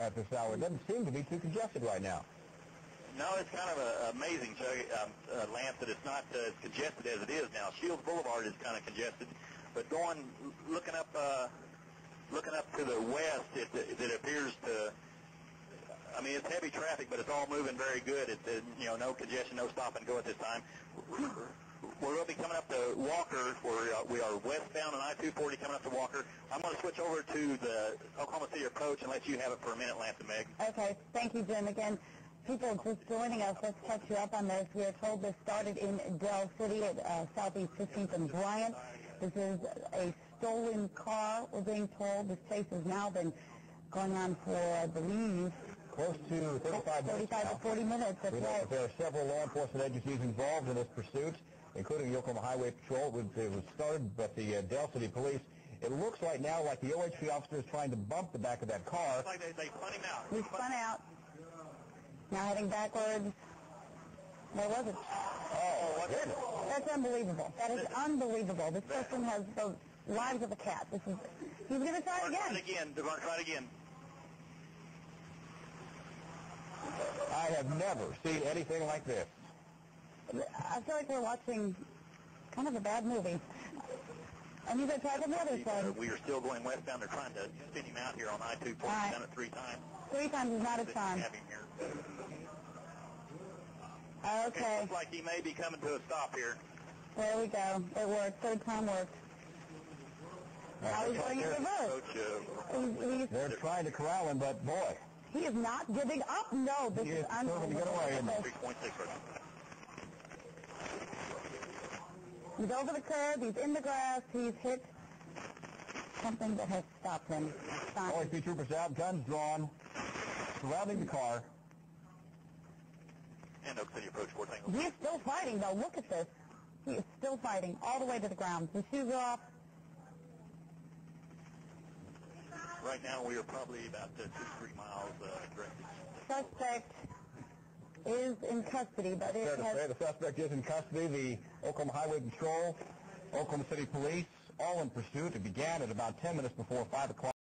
at this hour. It doesn't seem to be too congested right now. No, it's kind of a, amazing, Chuck, um, uh, Lance, that it's not uh, as congested as it is now. Shields Boulevard is kind of congested, but going, looking up, uh, looking up to the west, it, it appears to. I mean, it's heavy traffic, but it's all moving very good. It's uh, you know no congestion, no stop and go at this time. We're going to be coming up to Walker. We're, uh, we are westbound on I-240 coming up to Walker. I'm going to switch over to the Oklahoma City approach and let you have it for a minute, Lance and Meg. Okay, thank you, Jim. Again, people just joining us, let's catch you up on this. We are told this started in Del City at uh, Southeast 15th and Bryant. This is a stolen car, we're being told. This chase has now been going on for, I believe, Close to 35 minutes 35 now. to 40 minutes. That's We right. there are several law enforcement agencies involved in this pursuit, including the Oklahoma Highway Patrol. It was, started but the uh, Del City Police. It looks right now like the OHP officer is trying to bump the back of that car. It's like they, they spun him out. We spun out. Now heading backwards. Where was it? Oh, my goodness. That's unbelievable. That is unbelievable. This person has the lives of a cat. This is. He's going to try We're it going to again. again. They're going to try it again. I have never seen anything like this. I feel like we're watching kind of a bad movie. And he's going to try it on the other Uh, side. we are still going westbound. They're trying to spin him out here on I-240. All right. Done it three times. Three times is not a They charm. have him here. It Okay, looks like he may be coming to a stop here. there we go. It worked. Third time worked. Now he's going in reverse. Uh, He's, he's, They're trying to corral him, but boy, he is not giving up. No, this He is is determined to get away, isn't he? 3.6 right now. He's over the curb. He's in the grass. He's hit something that has stopped him. Stop. OHP troopers out, guns drawn, surrounding the car. And Oak City approach 4 Tango. He is still fighting, though. Look at this. He is still fighting all the way to the ground. His shoes are off. Right now we are probably about uh, 2 3 miles uh, directed. Suspect is in custody, but Fair it to has say, the suspect is in custody. The Oklahoma Highway Patrol, Oklahoma City Police, all in pursuit. It began at about 10 minutes before 5 o'clock.